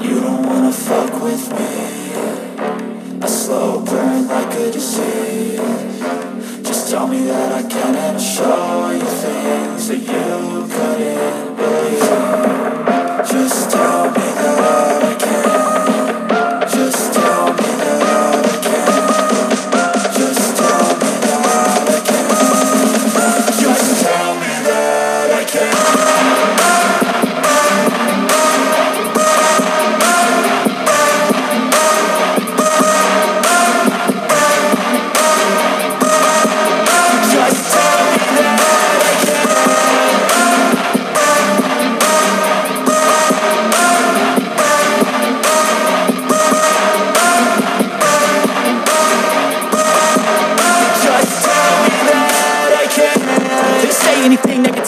You don't wanna fuck with me. A slow burn like a disease. Just tell me that I can and show you things that you couldn't believe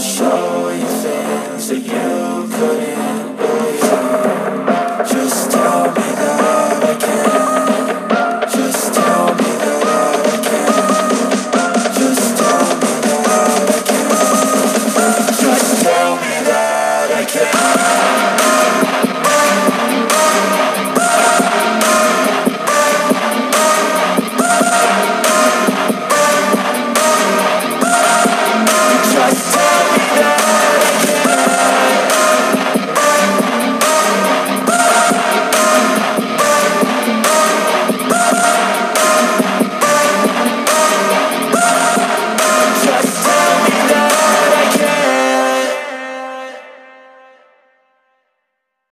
show you things again.